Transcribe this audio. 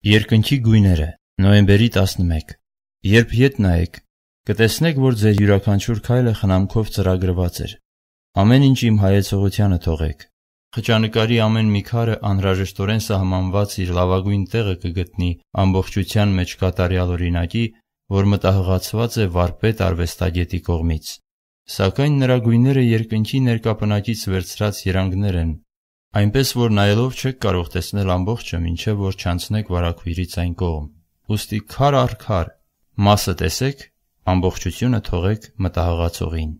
Երկնքի գույները Նոյեմբերի 11 Երբ ետ նայեք, կտեսնեք, որ ձեր յուրաքանչյուր քայլը խնամքով ծրագրված էր։ Ամեն ինչ իմ հայեցողությանը թողեք։ Խճանկարի ամեն մի քարը անհրաժեշտորեն սահմանված իր լավագույն տեղը կգտնի ամբողջության մեջ կատարյալ օրինակի, որ մտահղացված է վարպետ արվեստագետի կողմից։ Սակայն նրա գույները երկնքի ներկապնակից վերցրած երանգներ են, այնպես որ նայելով չեք կարող տեսնել ամբողջը, մինչև որ չանցնեք վարագույրից այն կողմ։ Ուստի քար առ քար մասը տեսեք, ամբողջությունը թողեք մտահղացողին։